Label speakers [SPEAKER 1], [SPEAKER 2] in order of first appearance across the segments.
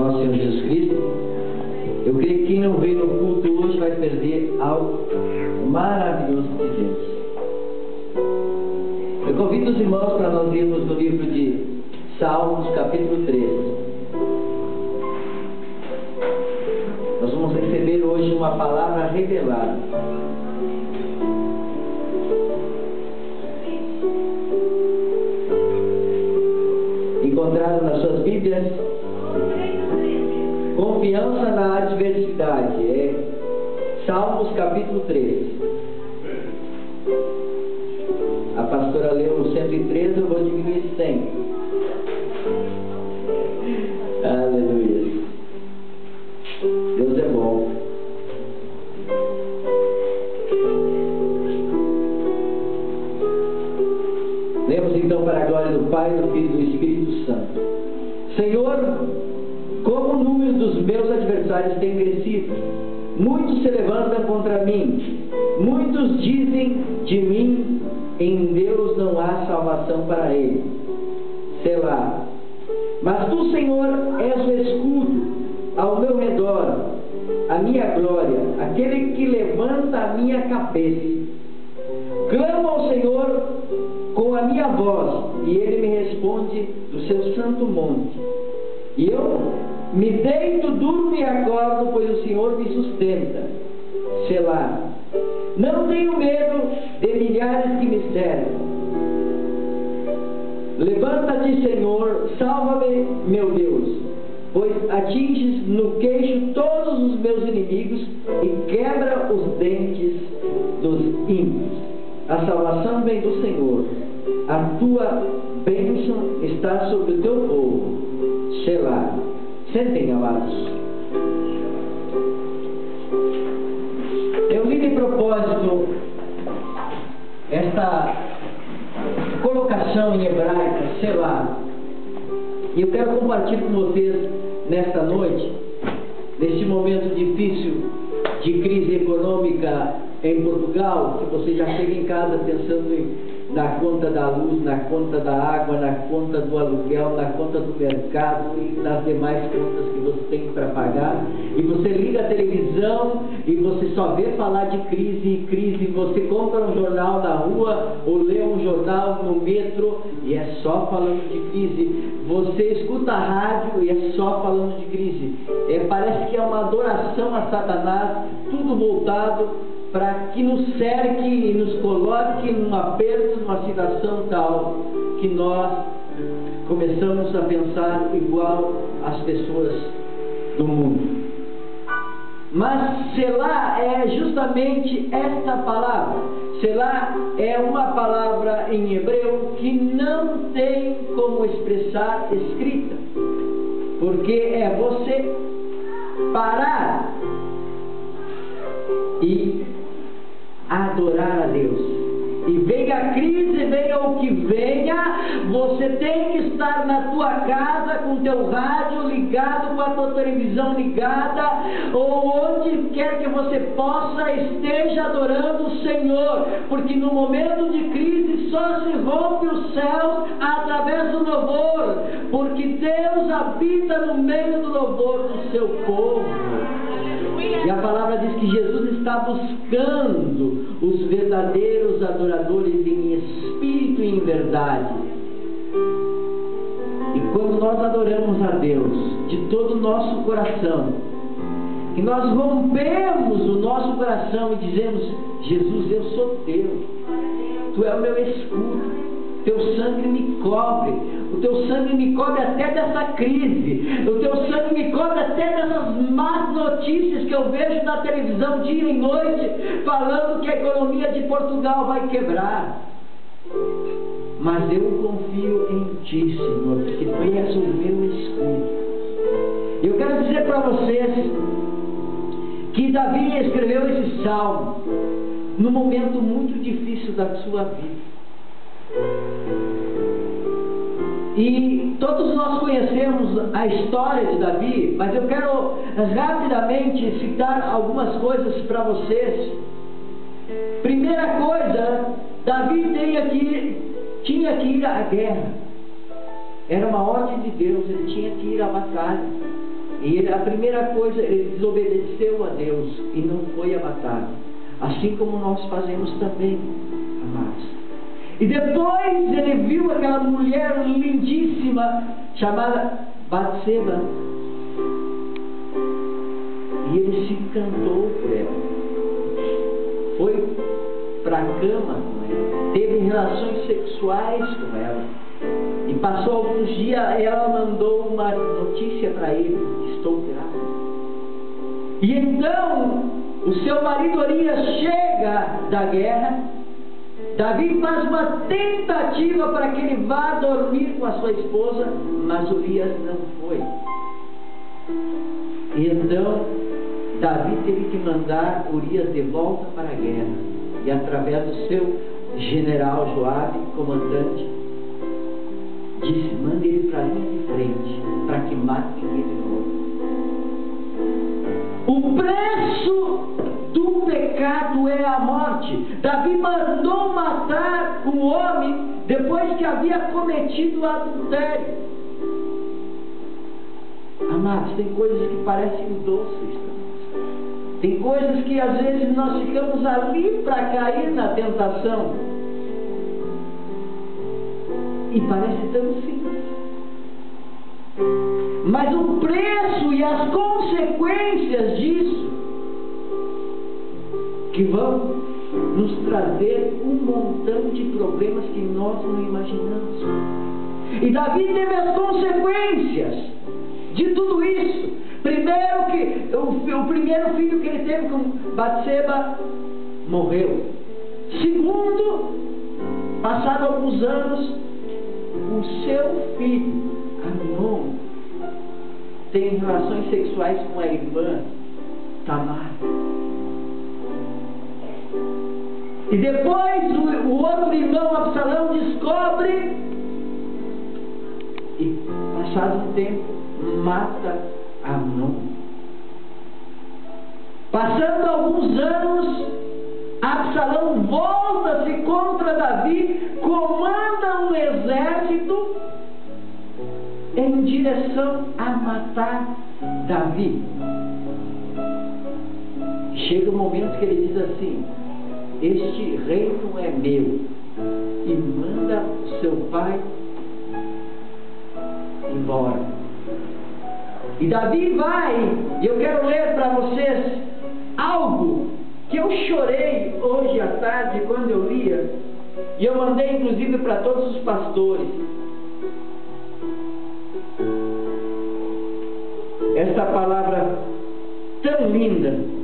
[SPEAKER 1] nosso Senhor Jesus Cristo. Eu creio que quem não veio no culto hoje vai perder algo maravilhoso de Deus. Eu convido os irmãos para nós irmos no livro de Salmos, capítulo 13. Nós vamos receber hoje uma palavra revelada. Encontraram nas suas Bíblias confiança na adversidade. É Salmos capítulo 13. A pastora leu no 113, eu vou diminuir 100. Aleluia. Deus é bom. Lemos então para a glória do Pai, do Filho e do Espírito Santo. Senhor, meus adversários tem crescido, muitos se levantam contra mim, muitos dizem de mim, em Deus não há salvação para ele. Selá. Mas tu, Senhor, és o escudo ao meu redor, a minha glória, aquele que levanta a minha cabeça. Clamo ao Senhor com a minha voz, e ele me responde do seu santo monte. E eu me deito, durmo e acordo, pois o Senhor me sustenta. Selá. Não tenho medo de milhares que me servem. Levanta-te, Senhor, salva-me, meu Deus, pois atinges no queixo todos os meus inimigos e quebra os dentes dos ímpios. A salvação vem do Senhor. A tua bênção está sobre o teu povo. Selá. Sentem, amados. Eu li de propósito esta colocação em hebraica, Selá. E eu quero compartilhar com vocês nesta noite, neste momento difícil de crise econômica em Portugal, que você já chega em casa pensando em na conta da luz, na conta da água, na conta do aluguel, na conta do mercado e nas demais contas que você tem para pagar. E você liga a televisão e você só vê falar de crise e crise. Você compra um jornal na rua ou lê um jornal no metro e é só falando de crise. Você escuta a rádio e é só falando de crise. É, parece que é uma adoração a Satanás, tudo voltado para que nos cerque e nos coloque num aperto, numa situação tal que nós começamos a pensar igual às pessoas do mundo. Mas Selá é justamente esta palavra. Selá é uma palavra em hebreu que não tem como expressar escrita, porque é você parar e adorar a Deus. E venha a crise, venha o que venha, você tem que estar na tua casa com teu rádio ligado, com a tua televisão ligada, ou onde quer que você possa, esteja adorando o Senhor, porque no momento de crise só se rompe os céus através do louvor, porque Deus habita no meio do louvor do seu povo. Que Jesus está buscando os verdadeiros adoradores em espírito e em verdade. E quando nós adoramos a Deus de todo o nosso coração, e nós rompemos o nosso coração e dizemos: Jesus, eu sou teu, tu é o meu escudo, teu sangue me cobre, o teu sangue me cobre até dessa crise, o teu sangue me cobre até dessas más notícias que eu vejo na televisão dia e noite, falando que a economia de Portugal vai quebrar. Mas eu confio em Ti, Senhor, porque Tu és o meu escudo. Eu quero dizer para vocês que Davi escreveu esse salmo num momento muito difícil da sua vida. E todos nós conhecemos a história de Davi, mas eu quero rapidamente citar algumas coisas para vocês. Primeira coisa, Davi tinha que, tinha que ir à guerra. Era uma ordem de Deus, ele tinha que ir à batalha. E ele, a primeira coisa, ele desobedeceu a Deus e não foi a batalha. Assim como nós fazemos também. E depois ele viu aquela mulher lindíssima chamada Batseba. E ele se encantou por ela. Foi para a cama com ela. Teve relações sexuais com ela. E passou alguns dias, ela mandou uma notícia para ele: Estou grávida. E então, o seu marido Urias chega da guerra. Davi faz uma tentativa para que ele vá dormir com a sua esposa, mas Urias não foi. Então, Davi teve que mandar Urias de volta para a guerra. E através do seu general Joabe, comandante, disse: mande ele para a linha de frente, para que mate ele novo. O preço do pecado é a morte. Davi mandou matar o homem depois que havia cometido adultério. Amados, tem coisas que parecem doces. Tem coisas que às vezes nós ficamos ali para cair na tentação. E parece tão simples. Mas o preço e as consequências disso que vão nos trazer um montão de problemas que nós não imaginamos. E Davi teve as consequências de tudo isso. Primeiro que o, o primeiro filho que ele teve com Batseba morreu. Segundo, passado alguns anos, o seu filho, Amnon, tem relações sexuais com a irmã Tamar. E depois o, o outro irmão Absalão descobre e passado um tempo mata Amnon. Passando alguns anos, Absalão volta-se contra Davi, comanda um exército em direção a matar Davi. Chega o um momento que ele diz assim: Este reino é meu, e manda seu pai embora. E Davi vai, e eu quero ler para vocês algo que eu chorei hoje à tarde quando eu lia, e eu mandei inclusive para todos os pastores. Esta palavra tão linda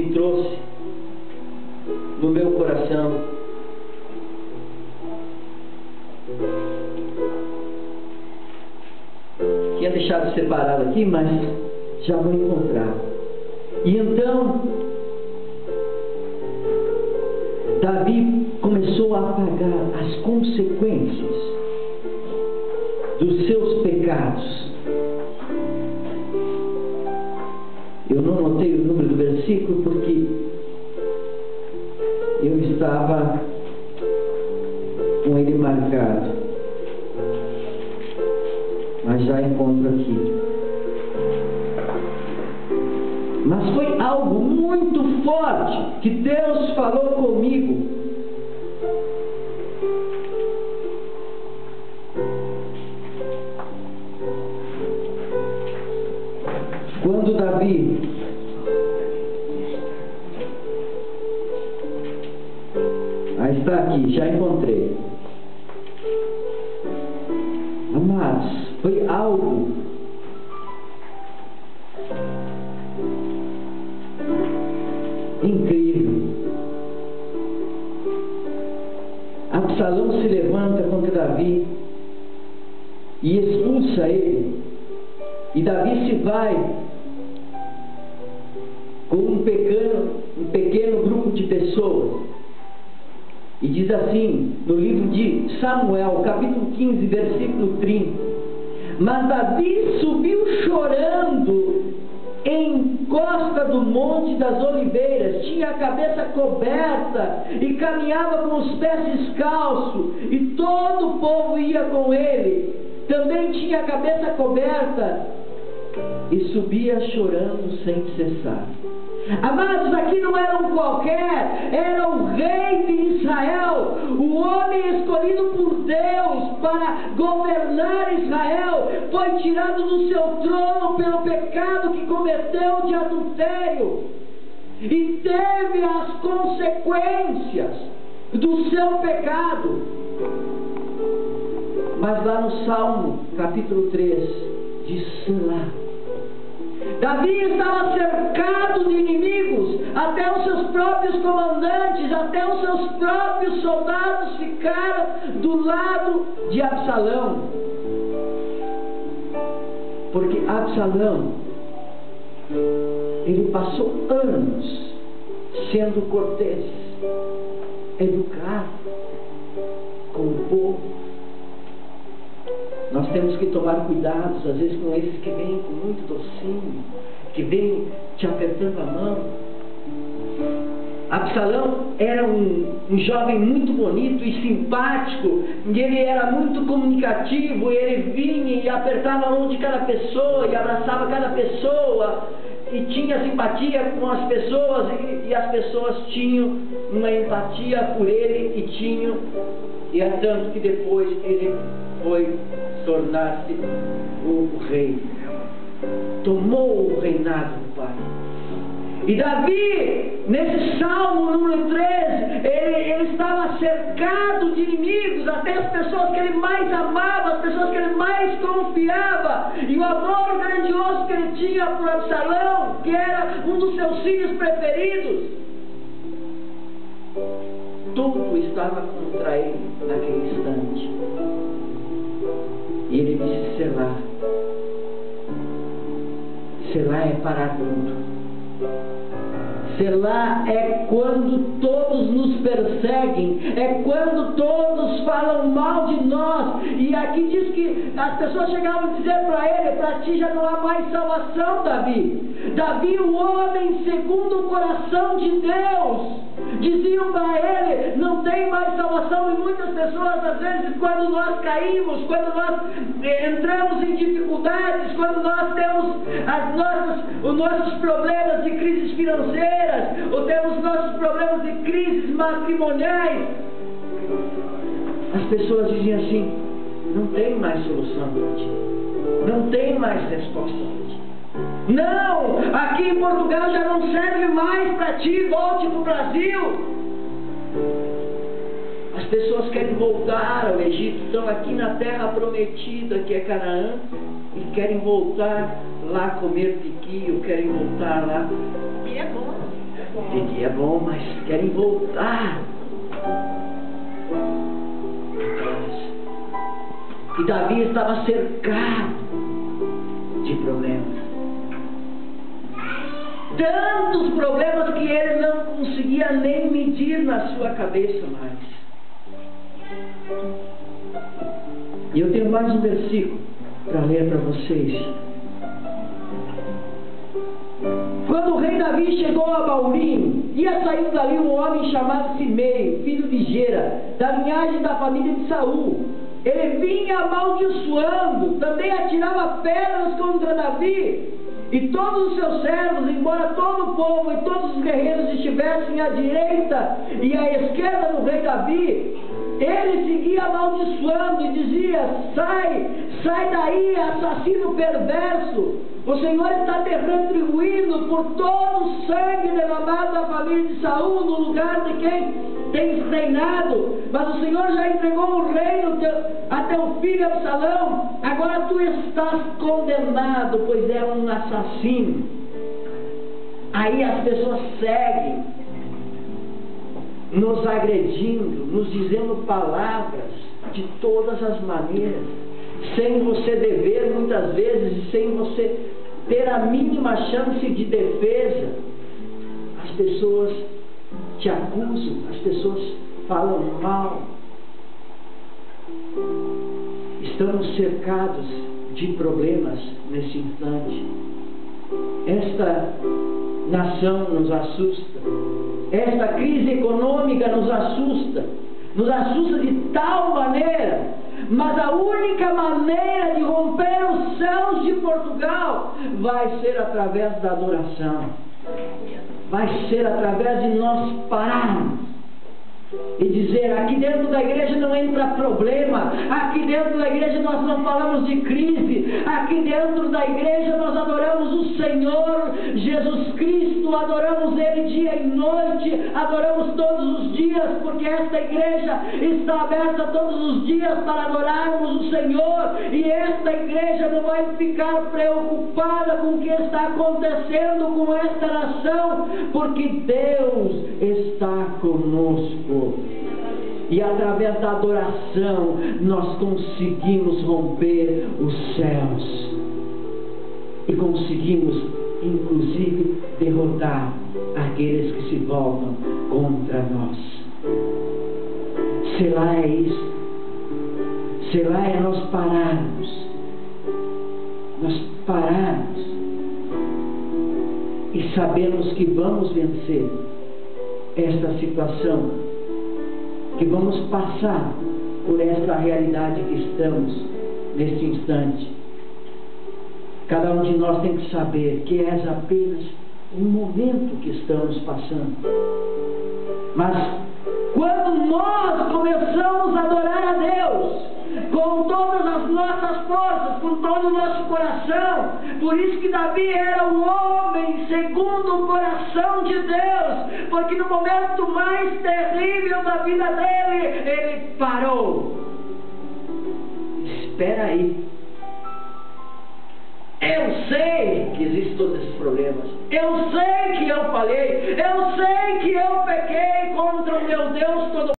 [SPEAKER 1] me trouxe no meu coração Tinha deixado separado aqui, mas já vou encontrar. E então, Davi começou a pagar as consequências dos seus pecados. Eu não notei o número do versículo porque eu estava com ele marcado. Mas já encontro aqui. Mas foi algo muito forte que Deus falou comigo. Quando Davi Ah, está aqui, já encontrei. Amados, foi algo incrível. Absalão se levanta contra Davi e expulsa ele. E Davi se vai com um pequeno, um pequeno grupo de pessoas e diz assim, no livro de Samuel, capítulo 15, versículo 30. Mas Davi subiu chorando em encosta do Monte das Oliveiras, tinha a cabeça coberta e caminhava com os pés descalços, e todo o povo ia com ele. Também tinha a cabeça coberta e subia chorando sem cessar. Amados, aqui não era um qualquer, era o rei de Israel, o homem escolhido por Deus para governar Israel, foi tirado do seu trono pelo pecado que cometeu de adultério e teve as consequências do seu pecado. Mas lá no Salmo, capítulo 3, diz lá Davi estava cercado de inimigos, até os seus próprios comandantes, até os seus próprios soldados ficaram do lado de Absalão. Porque Absalão, ele passou anos sendo cortês, educado com o povo nós temos que tomar cuidados, às vezes, com esses que vêm com muito docinho, que vêm te apertando a mão. Absalão era um, um, jovem muito bonito e simpático, e ele era muito comunicativo, ele vinha e apertava a mão de cada pessoa, e abraçava cada pessoa, e tinha simpatia com as pessoas, e, e as pessoas tinham uma empatia por ele, e tinham, e é tanto que depois ele foi tornar-se o rei. Tomou o reinado do pai. E Davi, nesse salmo número 13, ele, ele, estava cercado de inimigos, até as pessoas que ele mais amava, as pessoas que ele mais confiava, e o amor grandioso que ele tinha por Absalão, que era um dos seus filhos preferidos. Tudo estava contra ele naquele Selá é parar tudo. Selá é quando todos nos perseguem, é quando todos falam mal de nós. E aqui diz que as pessoas chegavam a dizer para ele: para ti já não há mais salvação, Davi. Davi, o homem segundo o coração de Deus. Diziam para ele: não tem mais salvação. E muitas pessoas, às vezes, quando nós caímos, quando nós eh, entramos em dificuldades, quando nós temos as nossas, os nossos problemas de crises financeiras, ou temos nossos problemas de crises matrimoniais, as pessoas dizem assim: não tem mais solução para ti, não tem mais resposta para ti. Não, aqui em Portugal já não serve mais para ti, volte para o Brasil. As pessoas querem voltar ao Egito, estão aqui na terra prometida que é Canaã e querem voltar lá comer piquio, querem voltar lá.
[SPEAKER 2] E é bom.
[SPEAKER 1] Piqui é bom, mas querem voltar. E Davi estava cercado de problemas tantos problemas que ele não conseguia nem medir na sua cabeça mais. E eu tenho mais um versículo para ler para vocês. Quando o rei Davi chegou a Baurim, ia saindo dali um homem chamado Simei, filho de Gera, da linhagem da família de Saul. Ele vinha amaldiçoando, também atirava pedras contra Davi. E todos os seus servos, embora todo o povo e todos os guerreiros estivessem à direita e à esquerda do rei Davi, ele seguia amaldiçoando e dizia: Sai, sai daí, assassino perverso. O Senhor está retribuindo por todo o sangue derramado da família de Saul no lugar de quem tens reinado. Mas o Senhor já entregou o reino a teu filho Absalão. Agora tu estás condenado, pois é um assassino. Aí as pessoas seguem nos agredindo, nos dizendo palavras de todas as maneiras, sem você dever muitas vezes e sem você ter a mínima chance de defesa. As pessoas te acusam, as pessoas falam mal. Estamos cercados de problemas nesse instante. esta nação nos assusta, esta crise econômica nos assusta, nos assusta de tal maneira, mas a única maneira de romper os céus de Portugal vai ser através da adoração, vai ser através de nós pararmos e dizer: aqui dentro da igreja não entra problema, aqui dentro da igreja nós não falamos de crise, aqui dentro da igreja nós adoramos o Senhor Jesus Cristo, adoramos Ele dia e noite, adoramos todos os dias, porque esta igreja está aberta todos os dias para adorarmos o Senhor, e esta igreja não vai ficar preocupada com o que está acontecendo com esta nação, porque Deus está conosco. E através da adoração nós conseguimos romper os céus. E conseguimos, inclusive, derrotar aqueles que se voltam contra nós. Será é isso. Será é nós pararmos. Nós pararmos. E sabemos que vamos vencer esta situação que vamos passar por esta realidade que estamos neste instante. Cada um de nós tem que saber que é apenas um momento que estamos passando. Mas quando nós começamos a adorar a Deus com todas as nossas forças, com todo o nosso coração, por isso que Davi era um homem segundo o coração de Deus, porque no momento mais terrível da vida dele, ele parou. Espera aí. Eu sei que existem todos esses problemas. Eu sei que eu falhei. Eu sei que eu pequei contra o meu Deus todo